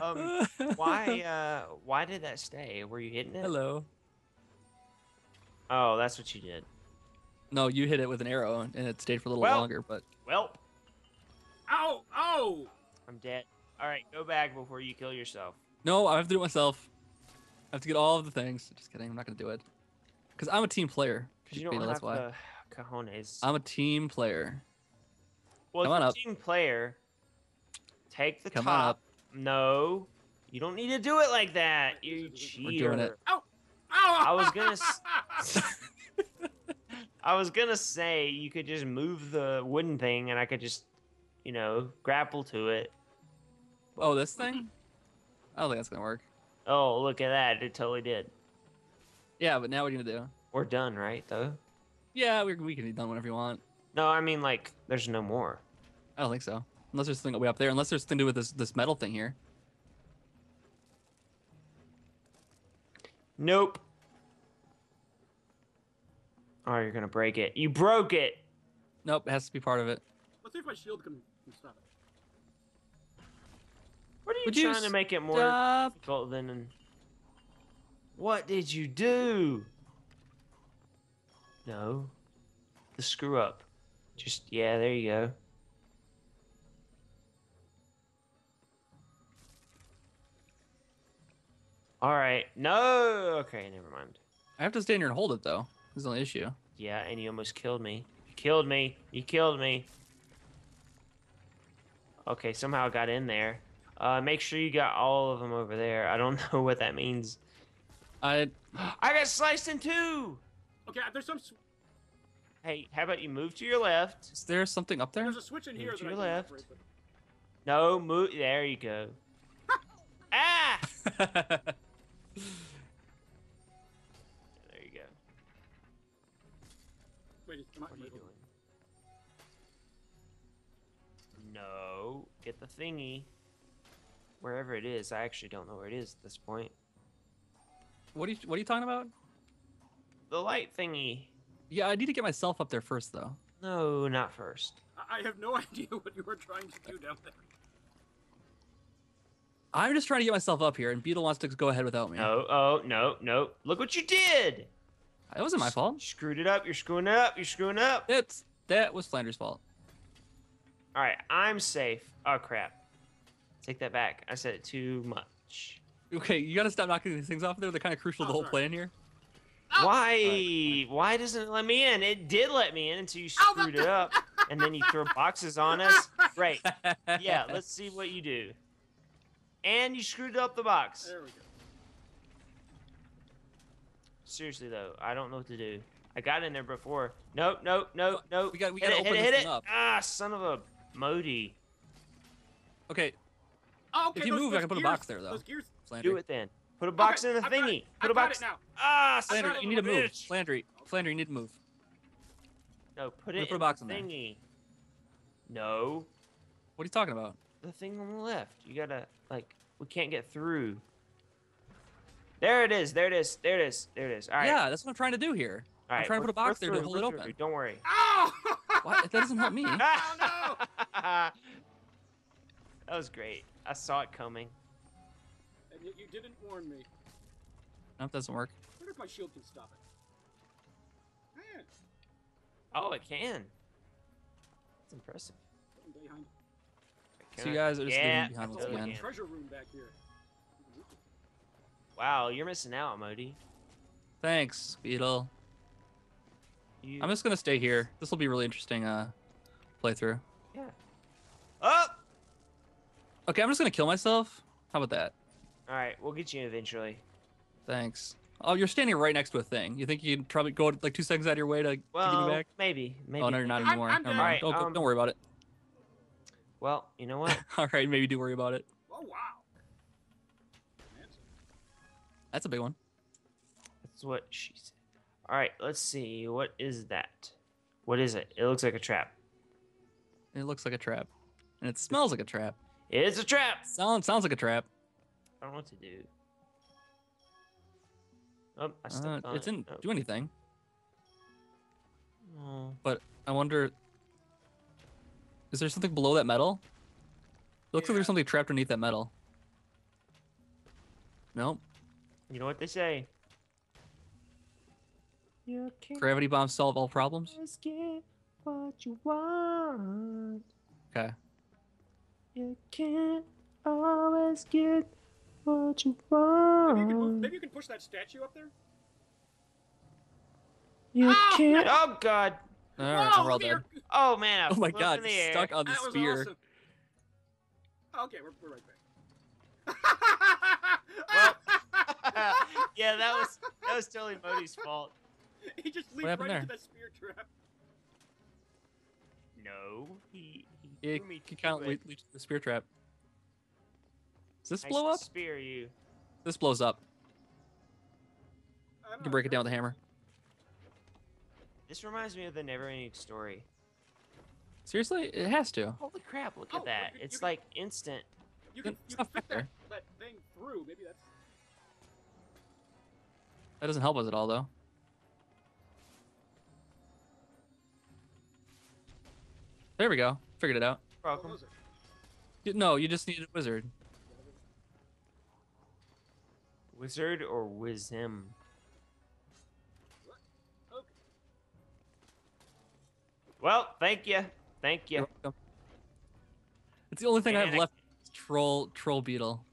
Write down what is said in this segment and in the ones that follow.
Um, why? Uh, why did that stay? Were you hitting it? Hello. Oh, that's what you did. No, you hit it with an arrow and it stayed for a little Well- longer, but Well, Ow! Ow! I'm dead. All right, go back before you kill yourself. no, I have to do it myself. I have to get all of the things. Just kidding. I'm not gonna do it. Cause I'm a team player. Because you don't Peter, have that's why. the cojones. I'm a team player. well, come if on you're a up. team player, take the Come on top. No, you don't need to do it like that. You cheater. We're doing it. Oh, Ow! I was gonna. S- I was gonna say you could just move the wooden thing, and I could just, you know, grapple to it. Oh, this thing? I don't think that's gonna work. Oh, look at that! It totally did. Yeah, but now what are you gonna do? We're done, right? Though. Yeah, we, we can be done whenever you want. No, I mean like, there's no more. I don't think so. Unless there's something way up there. Unless there's something to do with this this metal thing here. Nope. Oh, you're gonna break it. You broke it. Nope, it has to be part of it. Let's see if my shield can, can stop it. What are you Would you trying to make it more Stop. difficult than? What did you do? No. The screw up. Just yeah, there you go. All right. No. Okay, never mind. I have to stand here and hold it though. This is the only issue. Yeah, and you almost killed me. You killed me. You killed me. Okay, somehow I got in there. Uh, make sure you got all of them over there. I don't know what that means. I I got sliced in two. Okay, there's some. Hey, how about you move to your left? is there something up there? There's a switch in here Move that to your left. operate, but- No, move. There you go. ah! There you go. Wait, am I, What are you doing? No, get the thingy. Wherever it is, I actually don't know where it is at this point. what are you What are you talking about? The light thingy. Yeah, I need to get myself up there first though. No, not first. I I have no idea what you were trying to do down there. I'm just trying to get myself up here, and Beetle wants to go ahead without me. No, oh, no, no. Look what you did! It wasn't my fault. You fault. screwed it up, you're screwing it up, you're screwing it up. It's that was Flanders' fault. Alright, I'm safe. Oh, crap. Take that back. I said it too much. Okay, you gotta stop knocking these things off there. They're kind of crucial to the Oh, whole sorry. plan here. Oh. Why? Why doesn't it let me in? It did let me in until you screwed that- it up, and then you throw boxes on us. Great. Yeah, let's see what you do. And you screwed up the box. There we go. Seriously though, I don't know what to do. I got in there before. Nope, nope, nope, nope. We got- we Hit gotta it, open hit it, this hit thing it. up. Ah, son of a Modi. Okay, Oh, okay, If you those- move, I can put a box there, though. Those gears. Do it then. Put a box Okay, in the I've got thingy. it. Put I've a got box. it now. Ah, son Flandry, of you need to move. bitch. Flandry, Flandry, you need to move. No, put gonna it put a box the in there. thingy. No, What are you talking about? The thing on the left. You gotta like. We can't get through. There it is. There it is. There it is. There it is. All right. Yeah, that's what I'm trying to do here. All right. I'm trying to put a box we're there to through, hold it open. through. Don't worry. Oh! What? That doesn't help me. oh, no! that was great. I saw it coming. And yet you didn't warn me. No, it doesn't work. I wonder if my shield can stop it. Man, Oh, it can. That's impressive. So I- you guys are just yeah, leaving behind I once totally again. Treasure room back here. Wow, you're missing out, Modi. Thanks, Beetle. You... I'm just gonna stay here. This will be a really interesting uh playthrough. Yeah. Oh! Okay, I'm just gonna kill myself. How about that? All right, we'll get you eventually. Thanks. Oh, you're standing right next to a thing. You think you'd probably go like two seconds out of your way to, to get me back? maybe, maybe. Oh no, you're not I'm- anymore. I'm Never dead. mind. Alright, Don't, um, don't worry about it. Well, you know what? All right, maybe do worry about it. Oh, wow. That's a big one. That's what she said. All right, let's see. What is that? What is it? It looks like a trap. It looks like a trap, and it smells like a trap. It's a trap. Sounds sounds like a trap. I don't know what to do. Oh, I Uh, on it didn't do anything. Oh. But I wonder, is there something below that metal? It looks like there's something trapped underneath that metal. Nope. You know what they say? You can't Gravity bombs solve all problems. always get what you want. Okay. You can't always get what you Maybe you, can want. maybe you can push that statue up there. You Ah! can't. Oh God. All right, Whoa, we're all look dead. Oh man. Oh my god, in the he's air. stuck on the That was spear. awesome. Okay, we're, we're right back. Well, yeah, that was that was totally Modi's fault. he just leaped happened right into there? that spear trap. No, he he Yeah, threw me can't it. lead lead to the spear trap. Does this I blow up? Spear you. This blows up. You can know. break it down with a hammer. This reminds me of the Neverending Story. Seriously, it has to. Holy crap! Look Oh, at that. you- you It's can- like instant. You can, It's you can fit fair. that, that thing through. Maybe that's. That doesn't help us at all, though. There we go. Figured it out. What Welcome. was it? You- No, you just need a wizard. Wizard or whiz him? Well, thank you. Thank you. It's the only thing I have I- left. Troll, troll beetle.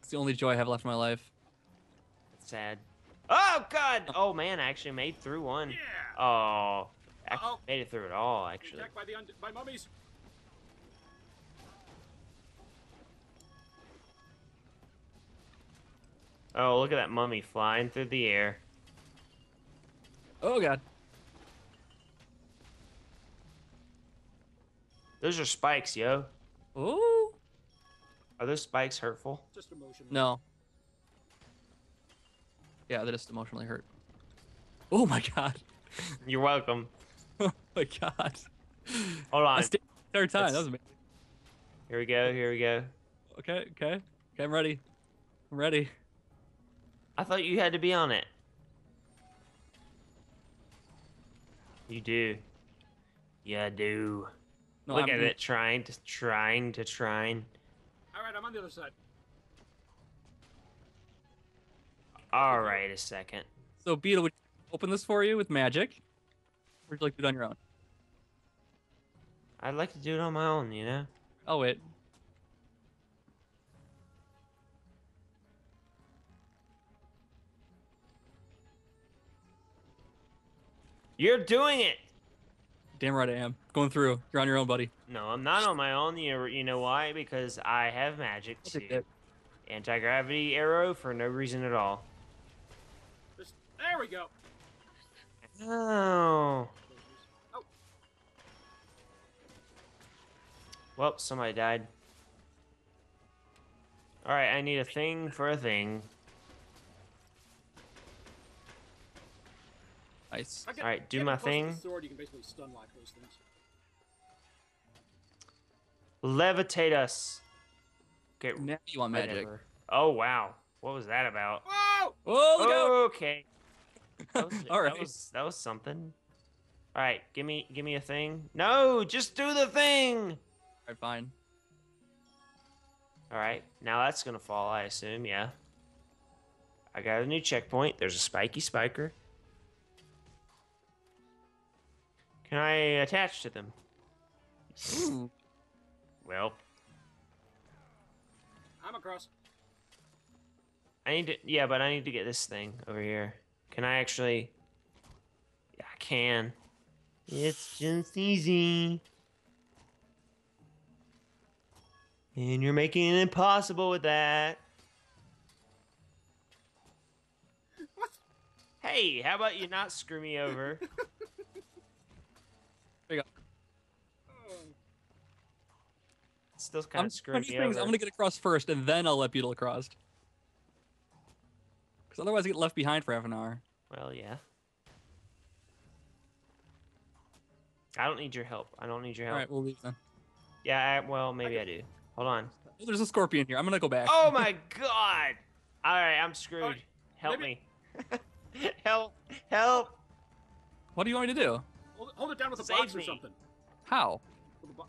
It's the only joy I have left in my life. Sad. Oh God! Oh man, I actually made through one. Yeah. Oh, actually Uh-oh. made it through it all. Actually. Attacked by the by mummies. Oh, look at that mummy flying through the air. Oh god. Those are spikes, yo. Oh Are those spikes hurtful? Just emotion. no. Yeah, that just emotionally hurt. Oh my god. You're welcome. Oh my god. Hold on. stayed the entire time. Let's- That was amazing. Here we go. Here we go. Okay, okay. Okay, I'm ready. I'm ready. I thought you had to be on it. You do. Yeah, I do. No, Look I'm, at it, trying to, trying to, trying. All right, I'm on the other side. All right, a second. So Beetle, would you open this for you with magic? Or would you like to do it on your own? I'd like to do it on my own, you know. Oh wait. You're doing it. Damn right I am. Going through. You're on your own, buddy. No, I'm not on my own. You know, you know why? Because I have magic too. Anti-gravity arrow for no reason at all. Just, there we go. Oh. Oh, Well, somebody died. All right, I need a thing for a thing. Nice. Alright, do my close to the thing. Sword, you can basically stun lock those things. Levitate us. Okay, Now you want magic. whatever. Oh wow, what was that about? Whoa! Oh, look out! okay. That was, All that was that was something. All right, give me give me a thing. No, just do the thing. All right, fine. All right, now that's gonna fall, I assume. Yeah. I got a new checkpoint. There's a spiky spiker. Can I attach to them? Ooh. Well, I'm across. I need to. Yeah, but I need to get this thing over here. Can I actually? Yeah, I can. It's just easy. And you're making it impossible with that. What? Hey, how about you not screw me over? There you go. Oh, Still kind I'm, of screwing me things, over. I'm gonna get across first, and then I'll let Beetle across. Because otherwise, I get left behind for half an hour. Well, yeah. I don't need your help. I don't need your help. right, we'll leave then. Yeah, I, well, maybe I do. Hold on. Oh, there's a scorpion here. I'm gonna go back. Oh my god! Alright, I'm screwed. Alright, Help maybe- me. help! Help! What do you want me to do? hold, it, down with a Save box me. or something. How? With a bo-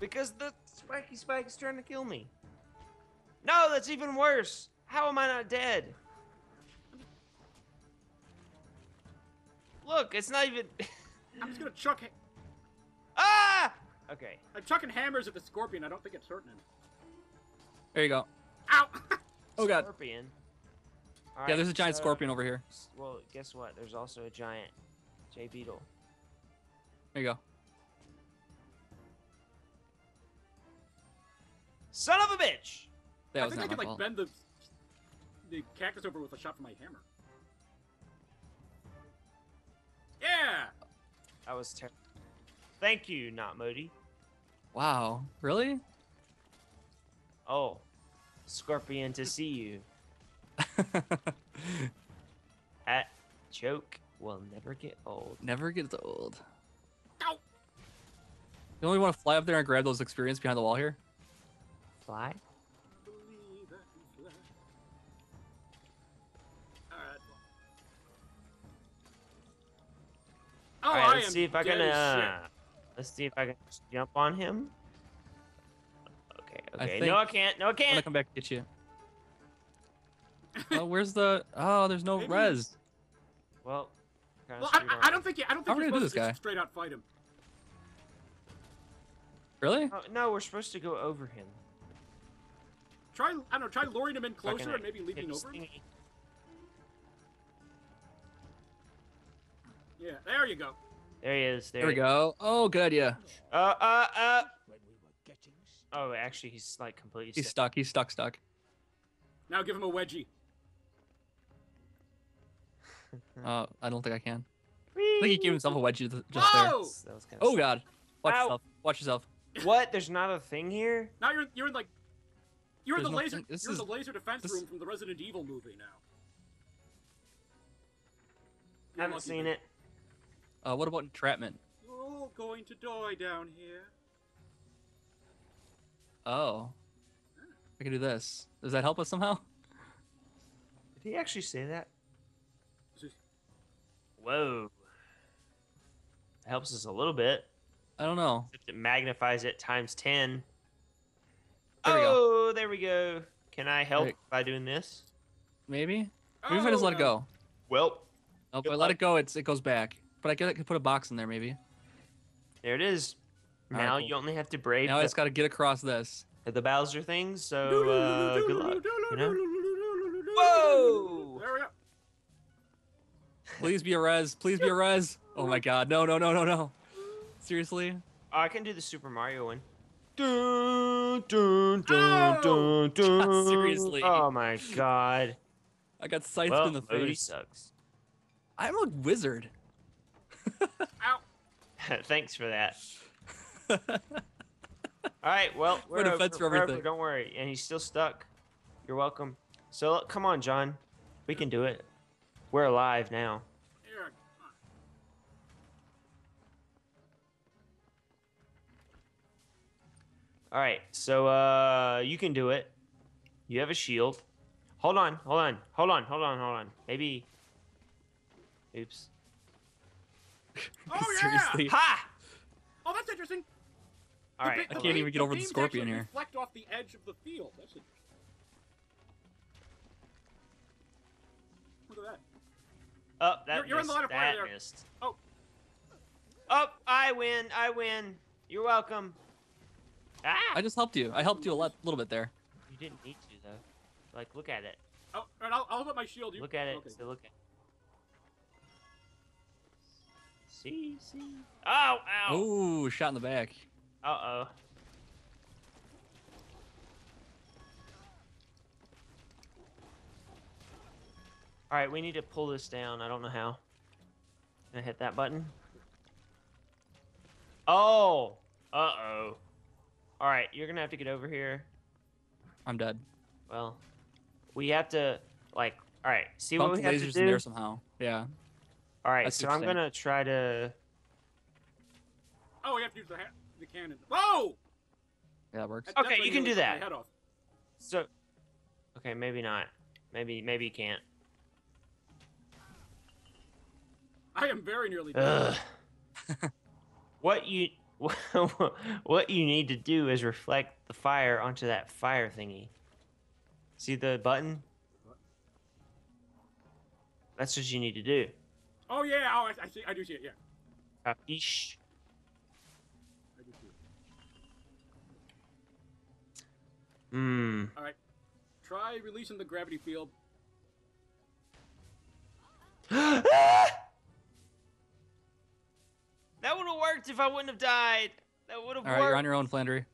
Because the spiky spike is trying to kill me. No, that's even worse. How am I not dead? Look, it's not even. I'm just gonna chuck. Ha- ah! Okay. I'm chucking hammers at the scorpion. I don't think it's hurting him. There you go. Ow! Oh god. Scorpion. Yeah, Alright, there's a giant so- scorpion over here. Well, guess what? There's also a giant JBeetle. There you go. Son of a bitch! That I was think I not could like fault. bend the the cactus over with a shot from my hammer. Yeah. That was terrible. Thank you, not Modi. Wow. Really? Oh, scorpion to see you. That joke will never get old. Never gets old. Ow. You only want to fly up there and grab those experience behind the wall here? Fly? Believe I can fly. Alright. Oh, All right, let's see if I can. dead as shit. Uh, let's see if I can just jump on him. Okay, I okay. think- no, I can't. No, I can't. I'm gonna come back and get you. oh, where's the? Oh, there's no Maybe- res. Well, Well, I, I, I don't think you, I don't think are we you're gonna do supposed to this just straight out fight him. Really? Oh, no, we're supposed to go over him. Try I don't know, try luring him in Fucking closer and maybe hit leaping over him. Yeah, there you go. There he is. There, There we go. Oh, good idea. Uh, uh, uh. Oh, actually, he's like completely. He's stuck. stuck. He's stuck. Stuck. Now give him a wedgie. Uh, I don't think I can. I think he gave himself a wedgie th- just there. Whoa! That was kinda Oh sick. god. Watch Ow. yourself. Watch yourself. What? There's not a thing here. Now you're you're in like you're in the no laser thing- this you're in is- the laser defense this- room from the Resident Evil movie now. You're Haven't seen that- it. Uh, what about entrapment? You're all going to die down here. Oh. I can do this. Does that help us somehow? Did he actually say that? This is- Whoa. Helps us a little bit. I don't know. Except it magnifies it times 10. There we go. Oh, there we go. Can I help Wait. by doing this? Maybe. Maybe if I just Oh, let it go. Well, Oh, if I let luck. it go, it's it goes back. But I could, I could put a box in there maybe. there it is. Alright, now cool. you only have to brave Now I the, just got to get across this. the Bowser thing, so uh, good luck. You know? Whoa! There we go. Please be a res. Please be a res. Oh my god. No, no, no, no, no. Seriously? Oh, I can do the Super Mario one. Dun, dun, dun, Oh! dun, dun. Seriously. Oh my god. I got scythed Well, in the Modi face. sucks. I'm a wizard. Ow. Thanks for that. All right, well, For we're, defense for we're over, everything. Don't worry, and he's still stuck. You're welcome. So come on, John, we can do it. We're alive now. All right, so uh, you can do it. You have a shield. Hold on, hold on, hold on, hold on, hold on. Maybe. Oops. Oh yeah. Ha! Oh, that's interesting. All right, The. I can't even get over the beams scorpion here. Reflect off the edge of the field. That's interesting. Look at that. Oh, that You're- you're in the line of fire there. missed. Oh. Oh, I win. I win. You're welcome. Ah! I just helped you. I helped you a lot, little bit there. You didn't need to though. Like, look at it. Oh, all right, I'll, I'll hold up my shield. You Look at it. Okay. So look at. See, see. Oh, ow. Oh, shot in the back. Uh oh. All right, we need to pull this down. I don't know how. Can I hit that button? Oh. Uh oh. All right, you're gonna have to get over here. I'm dead. Well, we have to like. All right, see Bump what we the have to lasers do. in there somehow. Yeah. All right, I see so I'm gonna try to. Oh, we have to use the, ha- the cannon. Whoa! Yeah, that works. That- Okay, you can do that. Head off. So. Okay, maybe not. Maybe maybe you can't. I am very nearly dead. Ugh. what you what you need to do is reflect the fire onto that fire thingy. See the button? That's what you need to do. Oh yeah. Oh, I, I see. I do see it. Yeah. Capiche? I do see it. Hmm. All right. Try releasing the gravity field. that would have worked if I wouldn't have died. That would have All worked. right, you're on your own, Flandry.